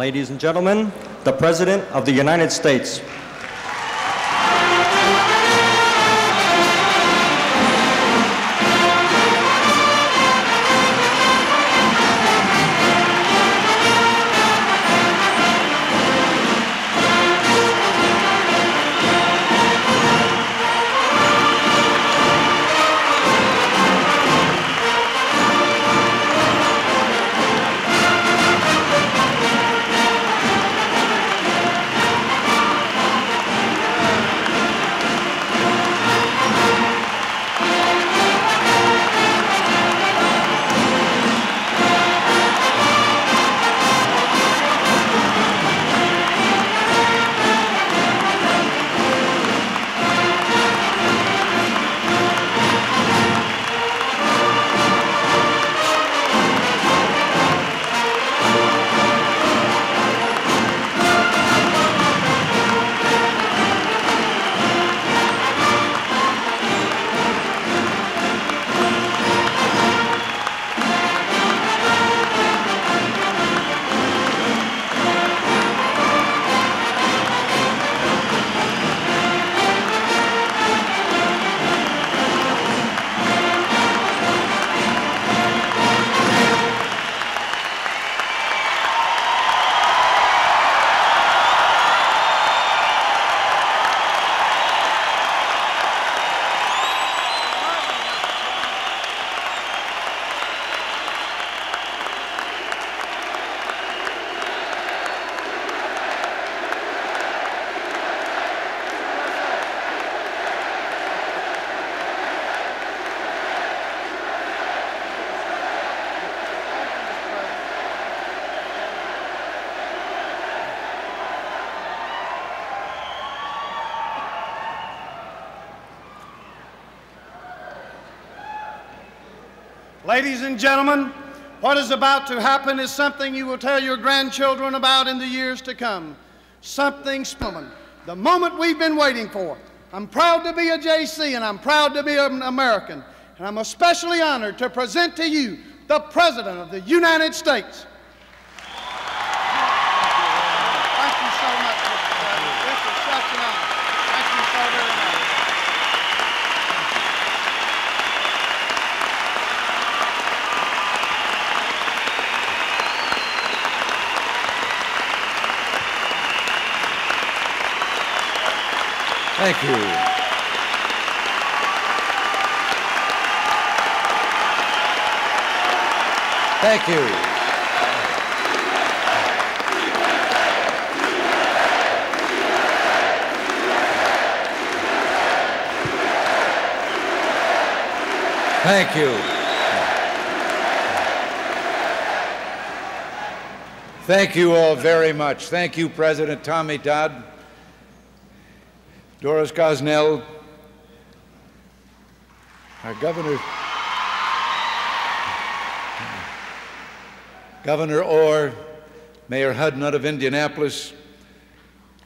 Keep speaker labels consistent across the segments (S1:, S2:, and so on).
S1: Ladies and gentlemen, the President of the United States.
S2: Ladies and gentlemen, what is about to happen is something you will tell your grandchildren about in the years to come. Something special. The moment we've been waiting for. I'm proud to be a Jaycee and I'm proud to be an American. And I'm especially honored to present to you the President of the United States. Thank you so much, Mr. President. This is such an honor. Thank you so very much.
S3: Thank you. Thank you. Thank you. Thank you all very much. Thank you, President Tommy Dodd. Doris Gosnell, our governor, Governor Orr, Mayor Hudnut of Indianapolis,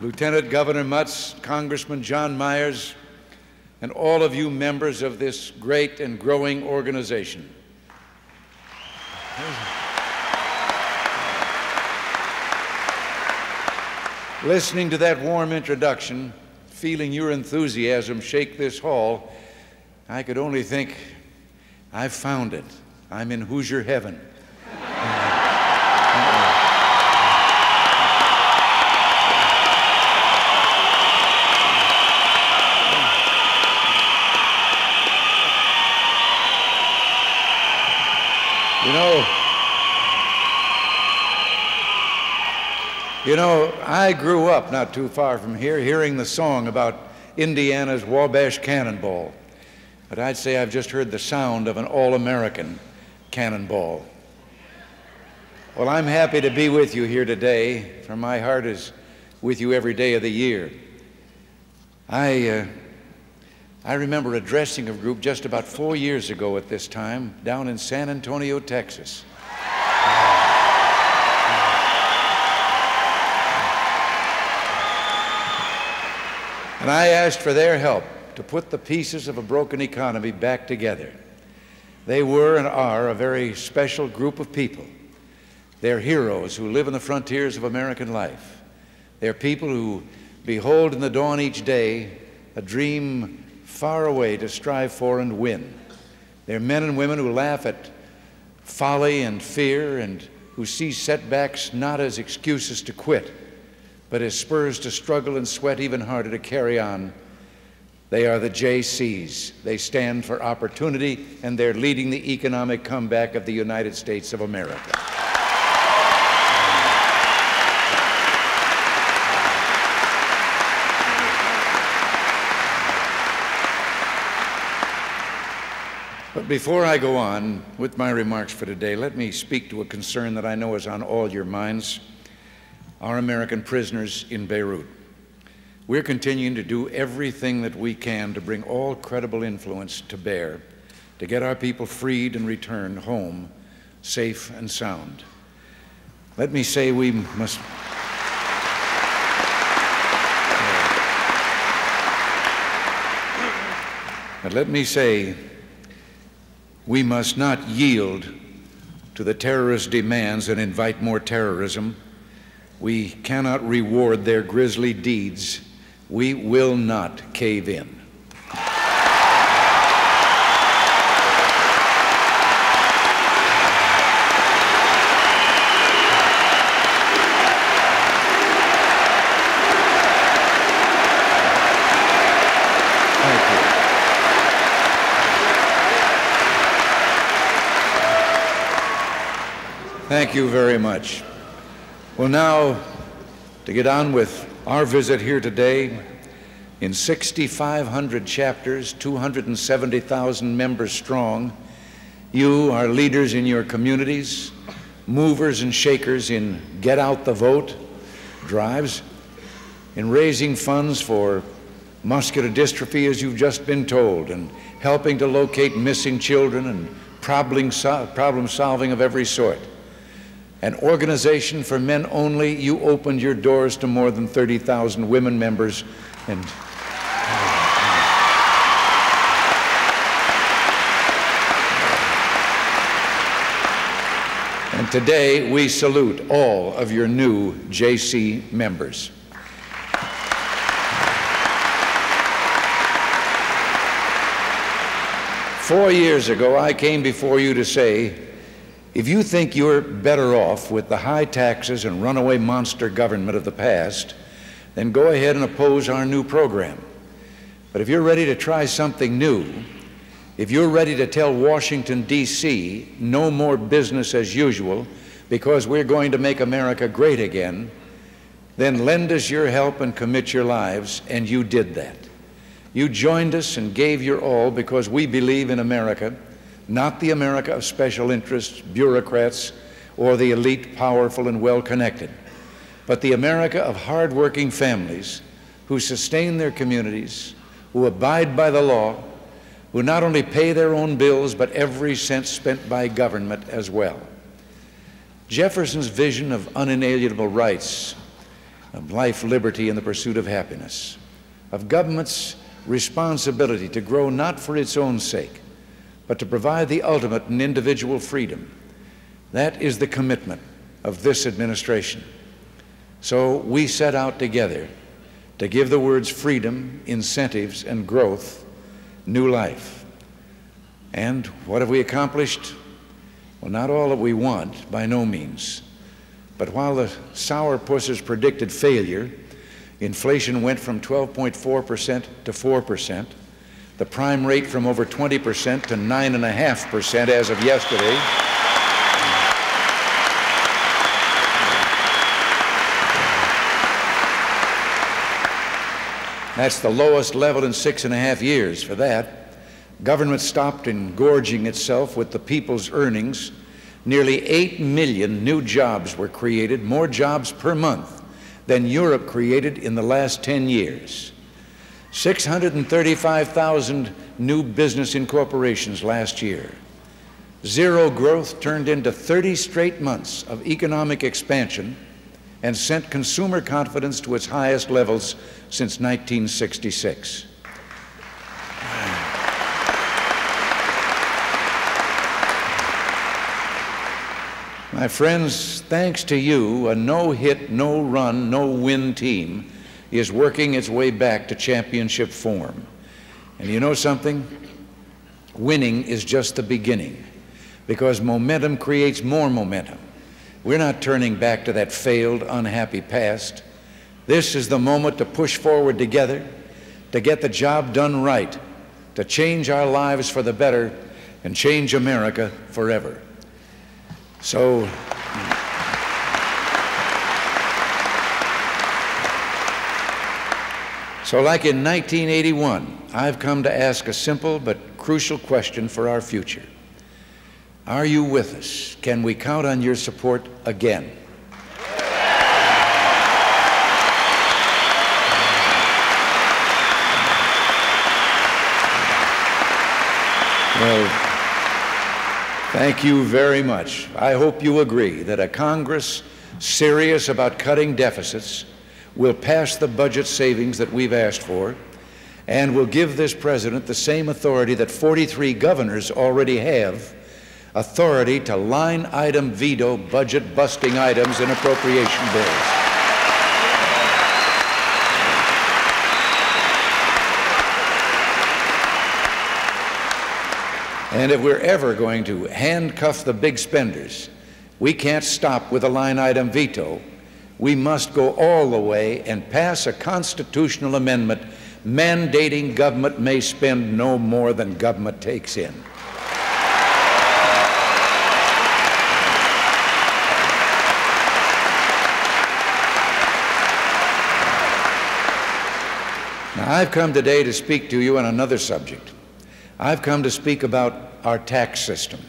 S3: Lieutenant Governor Mutz, Congressman John Myers, and all of you members of this great and growing organization. Listening to that warm introduction, feeling your enthusiasm shake this hall, I could only think, I've found it. I'm in Hoosier heaven. You know, you know, I grew up not too far from here hearing the song about Indiana's Wabash Cannonball. But I'd say I've just heard the sound of an all American cannonball. Well, I'm happy to be with you here today, for my heart is with you every day of the year. I, uh, I remember addressing a group just about four years ago at this time down in San Antonio, Texas. And I asked for their help to put the pieces of a broken economy back together. They were and are a very special group of people. They're heroes who live in the frontiers of American life. They're people who behold in the dawn each day a dream far away to strive for and win. They're men and women who laugh at folly and fear and who see setbacks not as excuses to quit, but as spurs to struggle and sweat even harder to carry on. They are the Jaycees. They stand for opportunity, and they're leading the economic comeback of the United States of America. But before I go on with my remarks for today, let me speak to a concern that I know is on all your minds our American prisoners in Beirut. We're continuing to do everything that we can to bring all credible influence to bear to get our people freed and returned home safe and sound. Let me say we must. But let me say we must not yield to the terrorist demands and invite more terrorism. We cannot reward their grisly deeds. We will not cave in. Thank you very much. Well, now, to get on with our visit here today, in 6,500 chapters, 270,000 members strong, you are leaders in your communities, movers and shakers in Get Out the Vote drives, in raising funds for muscular dystrophy, as you've just been told, and helping to locate missing children and problem, problem solving of every sort an organization for men only, you opened your doors to more than 30,000 women members. And And today we salute all of your new Jaycee members. Four years ago, I came before you to say, if you think you're better off with the high taxes and runaway monster government of the past, then go ahead and oppose our new program. But if you're ready to try something new, if you're ready to tell Washington, D.C., no more business as usual because we're going to make America great again, then lend us your help and commit your lives, and you did that. You joined us and gave your all because we believe in America not the America of special interests, bureaucrats, or the elite, powerful, and well connected, but the America of hardworking families who sustain their communities, who abide by the law, who not only pay their own bills, but every cent spent by government as well. Jefferson's vision of unalienable rights, of life, liberty, and the pursuit of happiness, of government's responsibility to grow not for its own sake, but to provide the ultimate in individual freedom. That is the commitment of this administration. So we set out together to give the words freedom, incentives, and growth new life. And what have we accomplished? Well, not all that we want, by no means. But while the sourpusses predicted failure, inflation went from 12.4% to 4% the prime rate from over 20% to 9.5% as of yesterday. That's the lowest level in six and a half years for that. Government stopped engorging itself with the people's earnings. Nearly 8 million new jobs were created, more jobs per month than Europe created in the last 10 years. 635,000 new business incorporations last year. Zero growth turned into 30 straight months of economic expansion and sent consumer confidence to its highest levels since 1966. My friends, thanks to you, a no hit, no run, no win team is working its way back to championship form. And you know something? Winning is just the beginning because momentum creates more momentum. We're not turning back to that failed, unhappy past. This is the moment to push forward together, to get the job done right, to change our lives for the better, and change America forever. So, so like in 1981, I've come to ask a simple but crucial question for our future. Are you with us? Can we count on your support again? Well, thank you very much. I hope you agree that a Congress serious about cutting deficits will pass the budget savings that we've asked for and will give this president the same authority that 43 governors already have authority to line item veto budget busting items in appropriation bills. And if we're ever going to handcuff the big spenders, we can't stop with a line item veto. We must go all the way and pass a constitutional amendment mandating government may spend no more than government takes in. Now, I've come today to speak to you on another subject. I've come to speak about our tax system.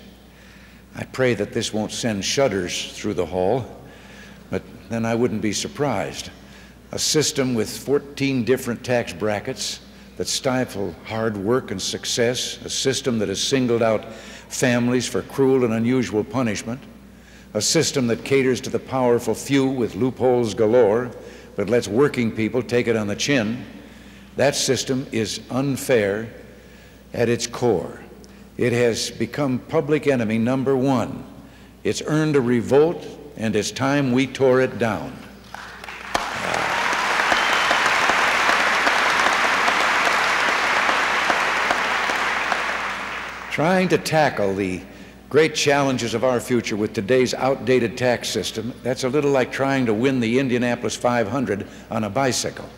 S3: I pray that this won't send shudders through the hall, then I wouldn't be surprised. A system with 14 different tax brackets that stifle hard work and success, a system that has singled out families for cruel and unusual punishment, a system that caters to the powerful few with loopholes galore, but lets working people take it on the chin that system is unfair at its core. It has become public enemy number one. It's earned a revolt, and it's time we tore it down. Trying to tackle the great challenges of our future with today's outdated tax system, that's a little like trying to win the Indianapolis 500 on a bicycle.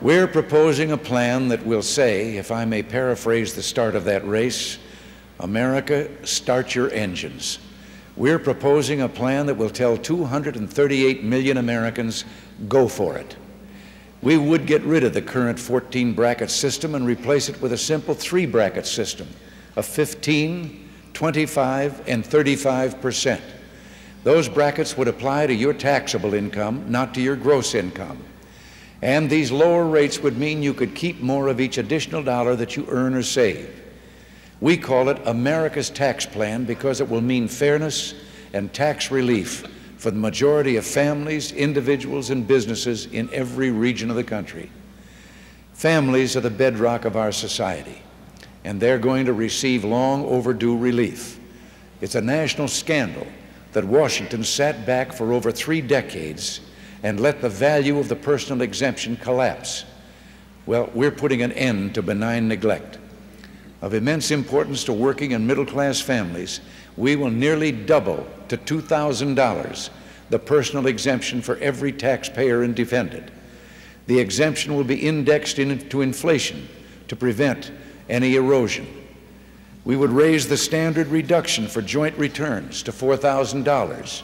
S3: We're proposing a plan that will say, if I may paraphrase the start of that race, America, start your engines. We're proposing a plan that will tell 238 million Americans, go for it. We would get rid of the current 14 bracket system and replace it with a simple three bracket system of 15, 25, and 35 percent. Those brackets would apply to your taxable income, not to your gross income. And these lower rates would mean you could keep more of each additional dollar that you earn or save. We call it America's tax plan because it will mean fairness and tax relief for the majority of families, individuals, and businesses in every region of the country. Families are the bedrock of our society, and they're going to receive long overdue relief. It's a national scandal that Washington sat back for over three decades and let the value of the personal exemption collapse. Well, we're putting an end to benign neglect. Of immense importance to working and middle class families, we will nearly double to $2,000 the personal exemption for every taxpayer and defendant. The exemption will be indexed into inflation to prevent any erosion. We would raise the standard reduction for joint returns to $4,000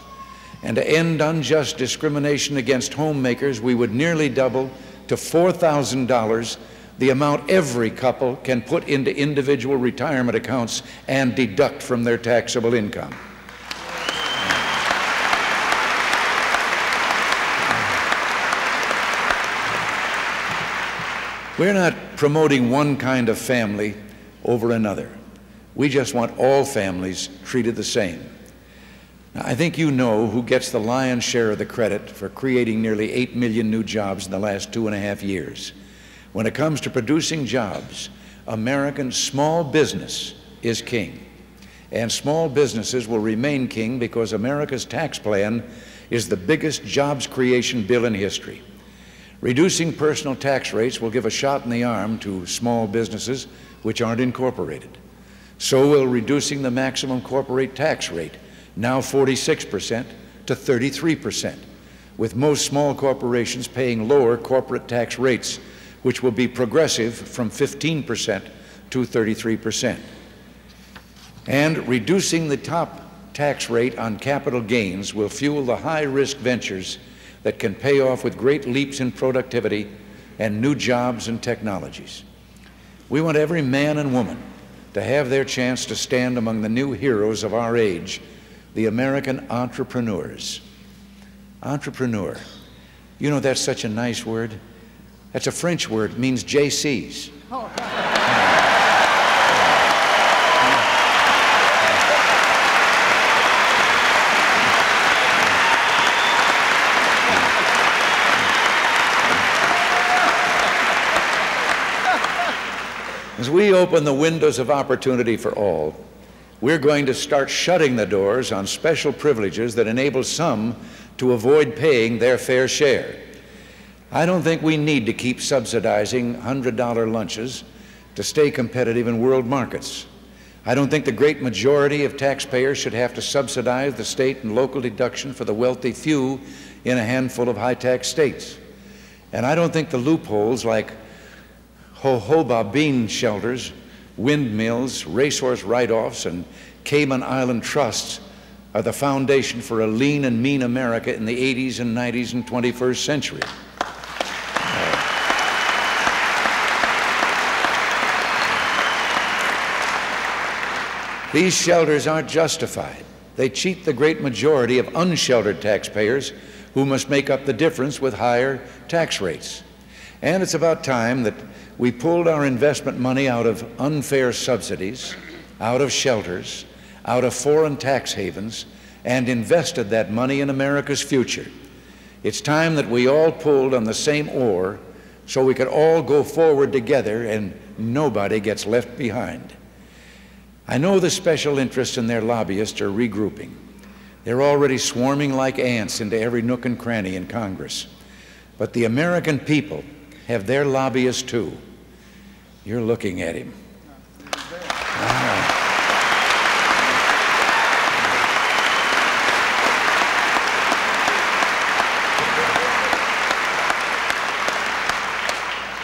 S3: and to end unjust discrimination against homemakers, we would nearly double to $4,000 the amount every couple can put into individual retirement accounts and deduct from their taxable income. We're not promoting one kind of family over another. We just want all families treated the same. I think you know who gets the lion's share of the credit for creating nearly 8 million new jobs in the last two and a half years. When it comes to producing jobs, American small business is king. And small businesses will remain king because America's tax plan is the biggest jobs creation bill in history. Reducing personal tax rates will give a shot in the arm to small businesses which aren't incorporated. So will reducing the maximum corporate tax rate, now 46%, to 33%, with most small corporations paying lower corporate tax rates, which will be progressive from 15% to 33%. And reducing the top tax rate on capital gains will fuel the high risk ventures that can pay off with great leaps in productivity and new jobs and technologies. We want every man and woman to have their chance to stand among the new heroes of our age, the American entrepreneurs. Entrepreneur. You know, that's such a nice word. That's a French word, it means Jaycees. As we open the windows of opportunity for all, we're going to start shutting the doors on special privileges that enable some to avoid paying their fair share. I don't think we need to keep subsidizing $100 lunches to stay competitive in world markets. I don't think the great majority of taxpayers should have to subsidize the state and local deduction for the wealthy few in a handful of high tax states. And I don't think the loopholes like jojoba bean shelters, windmills, racehorse write-offs, and Cayman Island trusts are the foundation for a lean and mean America in the 80s and 90s and 21st century. These shelters aren't justified. They cheat the great majority of unsheltered taxpayers who must make up the difference with higher tax rates. And it's about time that we pulled our investment money out of unfair subsidies, out of shelters, out of foreign tax havens, and invested that money in America's future. It's time that we all pulled on the same oar so we could all go forward together and nobody gets left behind. I know the special interests and their lobbyists are regrouping. They're already swarming like ants into every nook and cranny in Congress. But the American people have their lobbyists too. You're looking at him.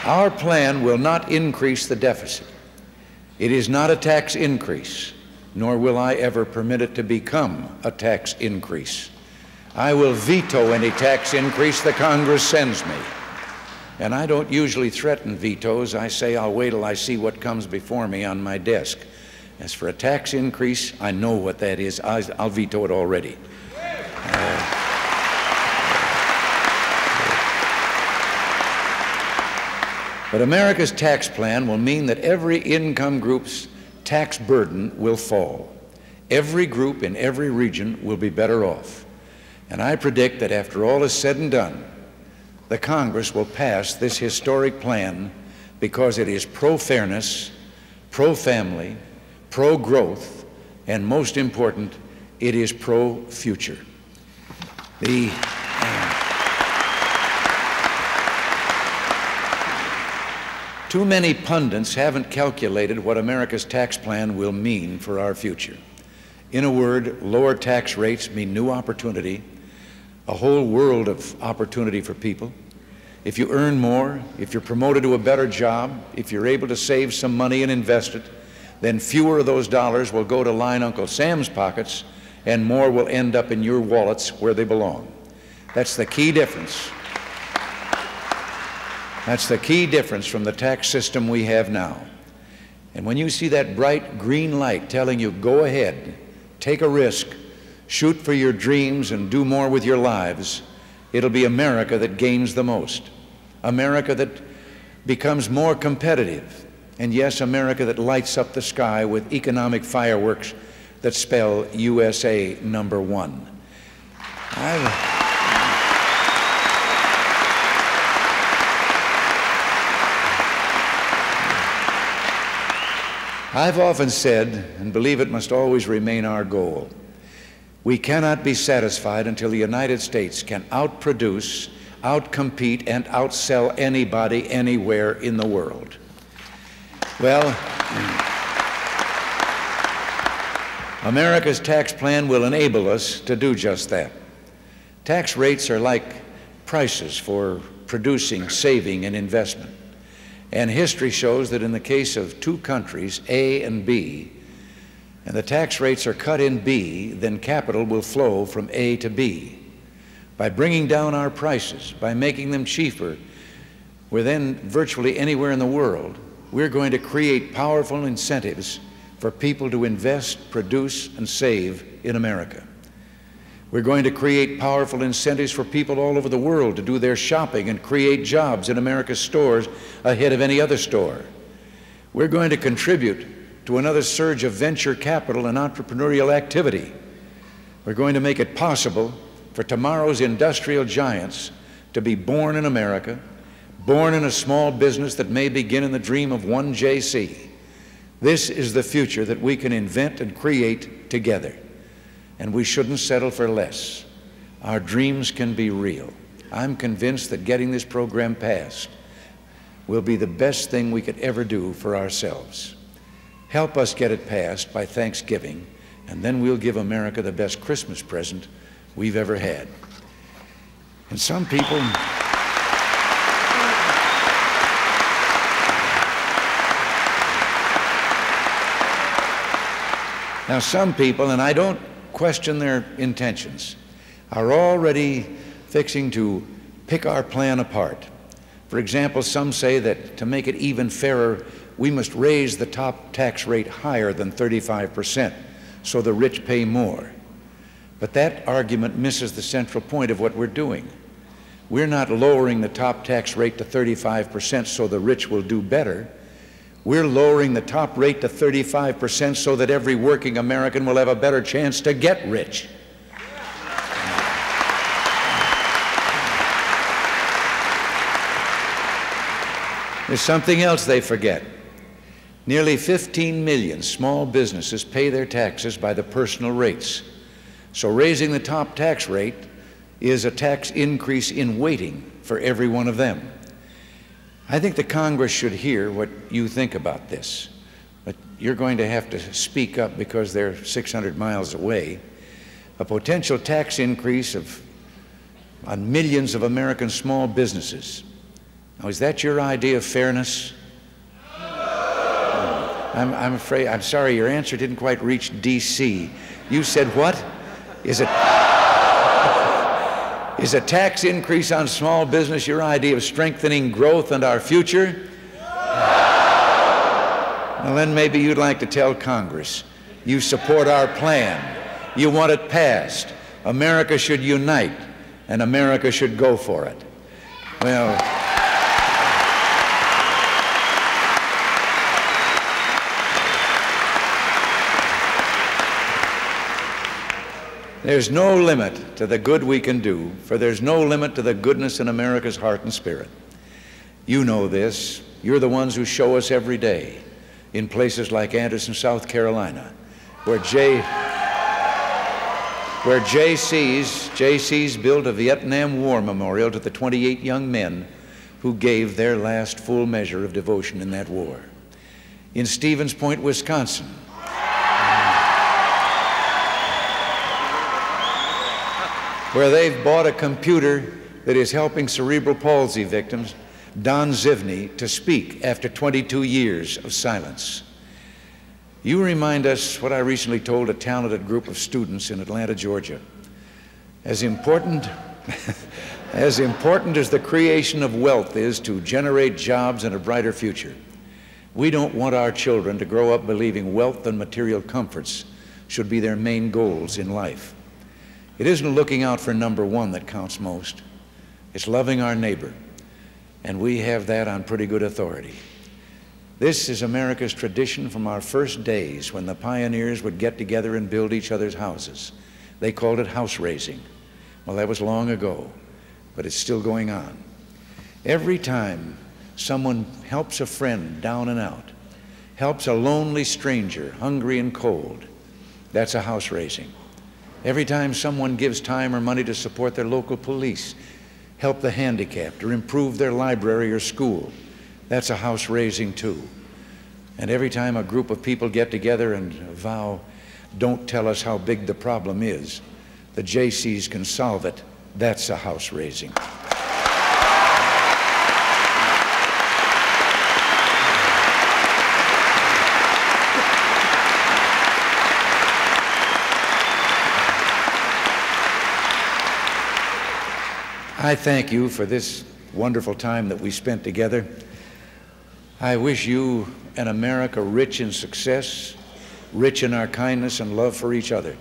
S3: Our plan will not increase the deficit. It is not a tax increase, nor will I ever permit it to become a tax increase. I will veto any tax increase the Congress sends me. And I don't usually threaten vetoes. I say I'll wait till I see what comes before me on my desk. As for a tax increase, I know what that is. I'll, veto it already. But America's tax plan will mean that every income group's tax burden will fall. Every group in every region will be better off. And I predict that after all is said and done, the Congress will pass this historic plan because it is pro fairness, pro family, pro growth, and most important, it is pro future. The Too many pundits haven't calculated what America's tax plan will mean for our future. In a word, lower tax rates mean new opportunity a whole world of opportunity for people. If you earn more, if you're promoted to a better job, if you're able to save some money and invest it, then fewer of those dollars will go to line Uncle Sam's pockets and more will end up in your wallets where they belong. That's the key difference. That's the key difference from the tax system we have now. And when you see that bright green light telling you, go ahead, take a risk, shoot for your dreams and do more with your lives, it'll be America that gains the most. America that becomes more competitive. And yes, America that lights up the sky with economic fireworks that spell USA number one. I've, I've often said, and believe it must always remain our goal, we cannot be satisfied until the United States can outproduce, outcompete, and outsell anybody anywhere in the world. Well, America's tax plan will enable us to do just that. Tax rates are like prices for producing, saving, and investment. And history shows that in the case of two countries, A and B, and the tax rates are cut in B, then capital will flow from A to B. By bringing down our prices, by making them cheaper, we're then virtually anywhere in the world, we're going to create powerful incentives for people to invest, produce, and save in America. We're going to create powerful incentives for people all over the world to do their shopping and create jobs in America's stores ahead of any other store. We're going to contribute to another surge of venture capital and entrepreneurial activity. We're going to make it possible for tomorrow's industrial giants to be born in America, born in a small business that may begin in the dream of one Jaycee. This is the future that we can invent and create together and we shouldn't settle for less. Our dreams can be real. I'm convinced that getting this program passed will be the best thing we could ever do for ourselves. Help us get it passed by Thanksgiving, and then we'll give America the best Christmas present we've ever had. And some people. Now, some people, and I don't question their intentions, are already fixing to pick our plan apart. For example, some say that to make it even fairer, we must raise the top tax rate higher than 35% so the rich pay more. But that argument misses the central point of what we're doing. We're not lowering the top tax rate to 35% so the rich will do better. We're lowering the top rate to 35% so that every working American will have a better chance to get rich. There's something else they forget. Nearly 15 million small businesses pay their taxes by the personal rates. So raising the top tax rate is a tax increase in waiting for every one of them. I think the Congress should hear what you think about this, but you're going to have to speak up because they're 600 miles away. A potential tax increase of on millions of American small businesses. Now, is that your idea of fairness? Oh, I'm, I'm afraid, I'm sorry, your answer didn't quite reach D.C. You said what? Is it? Is a tax increase on small business your idea of strengthening growth and our future? Well, then maybe you'd like to tell Congress you support our plan. You want it passed. America should unite, and America should go for it. Well, There's no limit to the good we can do, for there's no limit to the goodness in America's heart and spirit. You know this. You're the ones who show us every day in places like Anderson, South Carolina, where J where Jaycee's, Jaycee's built a Vietnam War memorial to the 28 young men who gave their last full measure of devotion in that war. In Stevens Point, Wisconsin, where they've bought a computer that is helping cerebral palsy victims, Don Zivney, to speak after 22 years of silence. You remind us what I recently told a talented group of students in Atlanta, Georgia. As important, as important as the creation of wealth is to generate jobs and a brighter future, we don't want our children to grow up believing wealth and material comforts should be their main goals in life. It isn't looking out for number one that counts most. It's loving our neighbor. And we have that on pretty good authority. This is America's tradition from our first days when the pioneers would get together and build each other's houses. They called it house raising. Well, that was long ago, but it's still going on. Every time someone helps a friend down and out, helps a lonely stranger, hungry and cold. That's a house raising. Every time someone gives time or money to support their local police, help the handicapped, or improve their library or school, that's a house raising too. And every time a group of people get together and vow, don't tell us how big the problem is, the Jaycees can solve it, that's a house raising. I thank you for this wonderful time that we spent together. I wish you an America rich in success, rich in our kindness and love for each other.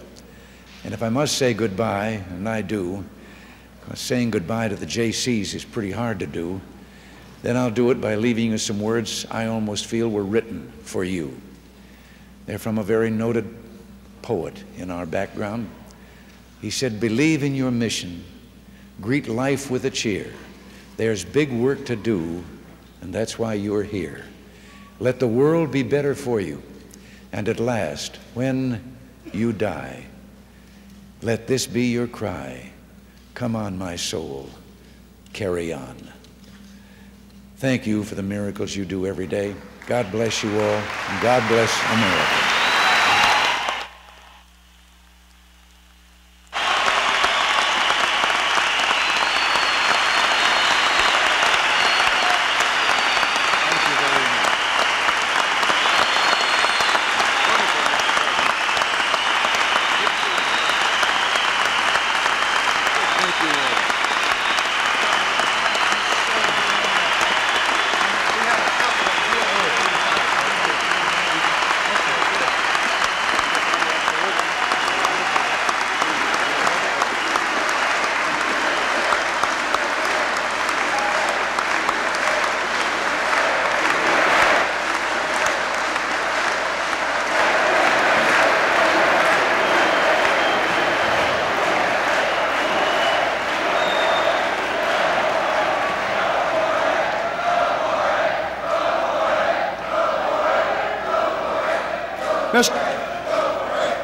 S3: And if I must say goodbye, and I do, because saying goodbye to the Jaycees is pretty hard to do, then I'll do it by leaving you some words I almost feel were written for you. They're from a very noted poet in our background. He said, Believe in your mission Greet life with a cheer. There's big work to do, and that's why you're here. Let the world be better for you. And at last, when you die, let this be your cry. Come on, my soul, carry on. Thank you for the miracles you do every day. God bless you all, and God bless America.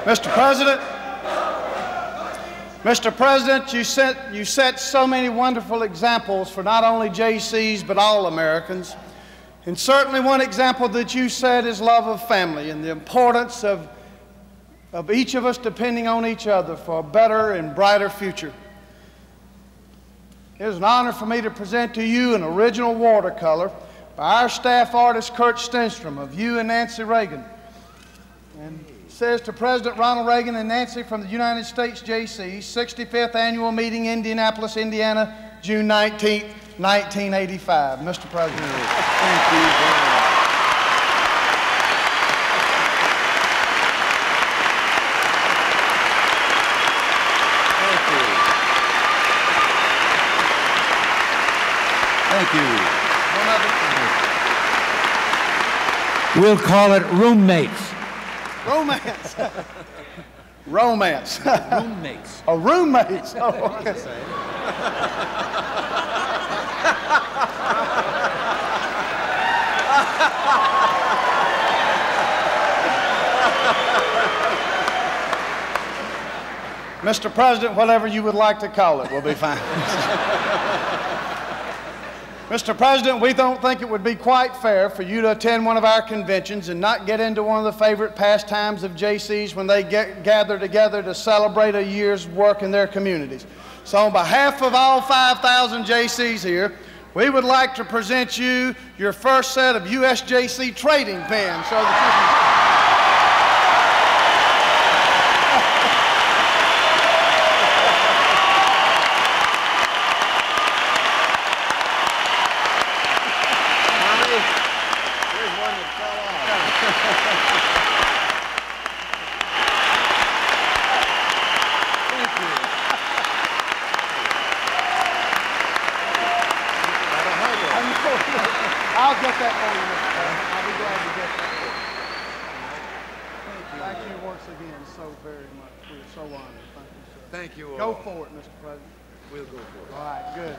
S2: Mr. President, Mr. President, you set, you set so many wonderful examples for not only Jaycees but all Americans. And certainly one example that you set is love of family and the importance of, of each of us depending on each other for a better and brighter future. It is an honor for me to present to you an original watercolor by our staff artist Kurt Stenstrom of you and Nancy Reagan. And says to President Ronald Reagan and Nancy from the United States Jaycees, 65th Annual Meeting, Indianapolis, Indiana, June 19, 1985. Mr. President. Thank you very much.
S3: Thank you.
S4: We'll call it roommates.
S2: Romance. Romance.
S4: Roommates.
S2: A roommates. Oh, okay. Mr. President, whatever you would like to call it will be fine. Mr. President, we don't think it would be quite fair for you to attend one of our conventions and not get into one of the favorite pastimes of Jaycees when they get, gather together to celebrate a year's work in their communities. So on behalf of all 5,000 Jaycees here, we would like to present you your first set of USJC trading pens so I'll get that for you, Mr. President. I'll be glad to get that. Thank you. Thank you once again so very much. We're so honored. Thank you, sir.
S3: Thank you all.
S2: Go for it, Mr. President.
S3: We'll go for it.
S2: All right, good.